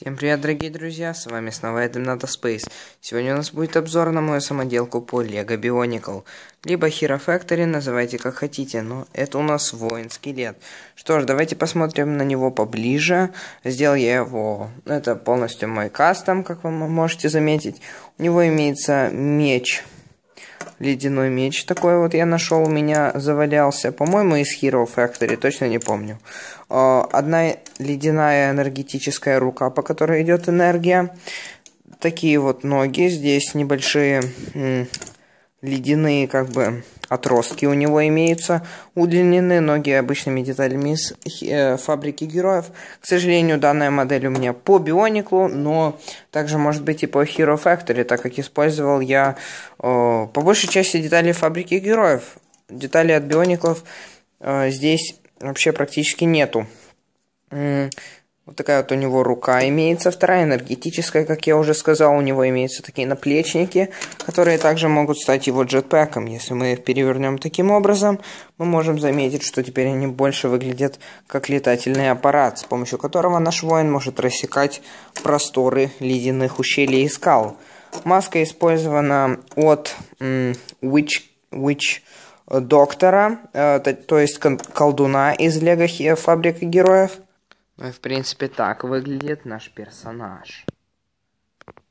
Всем привет, дорогие друзья, с вами снова Эдем Ната Space. Сегодня у нас будет обзор на мою самоделку по Lego Bionicle. Либо Hero Factory, называйте как хотите, но это у нас воин-скелет. Что ж, давайте посмотрим на него поближе. Сделал я его, это полностью мой кастом, как вы можете заметить. У него имеется меч ледяной меч такой вот я нашел, у меня завалялся, по-моему, из Hero Factory, точно не помню. А, одна ледяная энергетическая рука, по которой идет энергия. Такие вот ноги, здесь небольшие ледяные как бы отростки у него имеются, удлинены ноги обычными деталями из э, фабрики героев. К сожалению, данная модель у меня по биониклу, но также может быть и по Hero Factory, так как использовал я э, по большей части детали фабрики героев. Деталей от биониклов э, здесь вообще практически нету. Вот такая вот у него рука имеется. Вторая энергетическая, как я уже сказал, у него имеются такие наплечники, которые также могут стать его джетпаком. Если мы их перевернем таким образом, мы можем заметить, что теперь они больше выглядят как летательный аппарат, с помощью которого наш воин может рассекать просторы ледяных ущелий и скал. Маска использована от Witch, Witch Доктора, э, то есть колдуна из Лего Фабрика Героев. В принципе так выглядит наш персонаж.